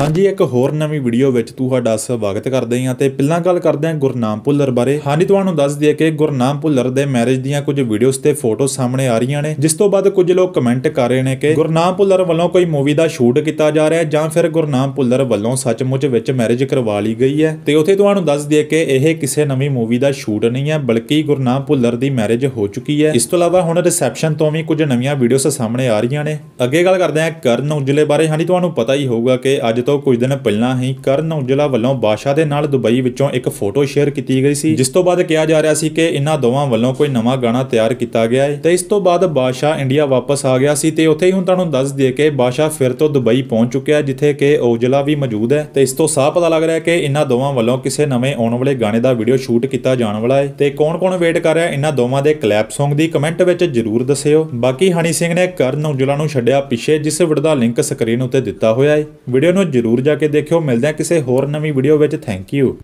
ਹਾਂਜੀ, ਇੱਕ ਹੋਰ ਨਵੀਂ ਵੀਡੀਓ ਵਿੱਚ ਤੁਹਾਡਾ ਸਵਾਗਤ ਕਰਦੇ ਹਾਂ ਤੇ ਪਹਿਲਾਂ ਗੱਲ ਕਰਦੇ ਹਾਂ ਗੁਰਨਾਮ ਭੁੱਲਰ ਬਾਰੇ। ਹਾਂਜੀ, ਤੁਹਾਨੂੰ ਦੱਸ ਦਈਏ ਕਿ ਗੁਰਨਾਮ ਭੁੱਲਰ ਦੇ ਮੈਰਿਜ ਦੀਆਂ ਕੁਝ ਵੀਡੀਓਜ਼ ਤੇ ਫੋਟੋ ਸਾਹਮਣੇ ਆ ਰਹੀਆਂ ਨੇ, ਜਿਸ ਤੋਂ ਬਾਅਦ ਕੁਝ ਲੋਕ ਕਮੈਂਟ ਕਰ ਰਹੇ ਨੇ ਕਿ ਗੁਰਨਾਮ ਭੁੱਲਰ ਵੱਲੋਂ ਕੋਈ ਮੂਵੀ ਦਾ ਸ਼ੂਟ ਕੀਤਾ ਜਾ ਰਿਹਾ ਹੈ ਜਾਂ ਫਿਰ ਗੁਰਨਾਮ ਭੁੱਲਰ ਵੱਲੋਂ ਸੱਚਮੁੱਚ ਵਿੱਚ ਮੈਰਿਜ ਕਰਵਾ ਲਈ ਗਈ ਹੈ। ਤੇ ਉੱਥੇ ਤੁਹਾਨੂੰ ਦੱਸ ਦਈਏ ਕਿ ਇਹ ਕਿਸੇ ਨਵੀਂ ਮੂਵੀ ਦਾ ਸ਼ੂਟ ਨਹੀਂ ਹੈ, ਬਲਕਿ ਗੁਰਨਾਮ ਭੁੱਲਰ ਦੀ ਮੈਰਿਜ ਹੋ ਚੁੱਕੀ ਹੈ। ਇਸ ਤੋਂ ਇਲਾਵਾ ਹੁਣ ਰਿਸੈਪਸ਼ਨ ਤੋਂ ਵੀ ਕੁਝ ਨਵੀਆਂ ਵੀਡੀਓਜ਼ ਸਾਹਮਣੇ ਆ ਰਹੀਆਂ ਨੇ। ਅੱਗੇ ਗੱਲ ਕਰਦੇ ਹਾਂ ਕਰਨ ਔਜਲੇ ਬਾਰੇ। ਹਾਂਜੀ, ਤੁਹਾਨੂੰ ਪਤਾ ਹੀ ਹੋਊਗਾ ਕਿ ਅੱਜ ਤੋਂ ਕੁਝ ਦਿਨ ਪਹਿਲਾਂ ਹੀ ਕਰਨ ਔਜਲਾ ਵੱਲੋਂ ਬਾਦਸ਼ਾਹ ਦੇ ਨਾਲ ਦੁਬਈ ਵਿੱਚੋਂ ਇੱਕ ਫੋਟੋ ਸ਼ੇਅਰ ਕੀਤੀ ਗਈ ਸੀ, ਜਿਸ ਤੋਂ ਬਾਅਦ ਕਿਹਾ ਜਾ ਰਿਹਾ ਸੀ ਕਿ ਇਹਨਾਂ ਦੋਵਾਂ ਵੱਲੋਂ ਕੋਈ ਨਵਾਂ ਗਾਣਾ ਤਿਆਰ ਕੀਤਾ ਗਿਆ ਹੈ। ਤੇ ਇਸ ਤੋਂ ਬਾਅਦ ਬਾਦਸ਼ਾਹ ਇੰਡੀਆ ਵਾਪਸ ਆ ਗਿਆ ਸੀ ਤੇ ਉੱਥੇ ਹੀ ਹੁਣ ਤੁਹਾਨੂੰ ਦੱਸ ਦਈਏ ਕਿ ਬਾਦਸ਼ਾਹ ਫਿਰ ਤੋਂ ਦੁਬਈ ਪਹੁੰਚ ਚੁੱਕਿਆ ਜਿੱਥੇ ਕਿ ਔਜਲਾ ਵੀ ਮੌਜੂਦ ਹੈ। ਤੇ ਇਸ ਤੋਂ ਸਾਫ਼ ਪਤਾ ਲੱਗ ਰਿਹਾ ਹੈ ਕਿ ਇਹਨਾਂ ਦੋਵਾਂ ਵੱਲੋਂ ਕਿਸੇ ਨਵੇਂ ਆਉਣ ਵਾਲੇ ਗਾਣੇ ਦਾ ਵੀਡੀਓ ਸ਼ੂਟ ਕੀਤਾ ਜਾਣ ਵਾਲਾ ਹੈ। ਤੇ ਕੌਣ-ਕੌਣ ਵੇਟ ਕਰ ਰਿਹਾ ਇਹਨਾਂ ਦੋਵਾਂ ਦੇ ਕਲੈਪ Song ਦੀ ਕਮੈਂਟ ਵਿੱਚ ਜਰੂਰ ਦੱਸਿਓ। ਬਾਕੀ ਹਨੀ ਸਿੰਘ ਨੇ ਕਰਨ ਔਜਲਾ ਨੂੰ ਛੱਡਿਆ ਪਿੱਛੇ, ਜਿਸ ਵੀਡੀਓ ਦਾ ਲਿੰਕ ਸਕਰੀਨ ਉੱਤੇ ਦਿੱਤਾ ਹੋਇਆ ਹੈ। ਵੀਡੀਓ ਨੂੰ ਜਰੂਰ ਜਾ ਕੇ ਦੇਖਿਓ। ਮਿਲਦੇ ਹਾਂ ਕਿਸੇ ਹੋਰ ਨਵੀਂ ਵੀਡੀਓ ਵਿੱਚ। Thank you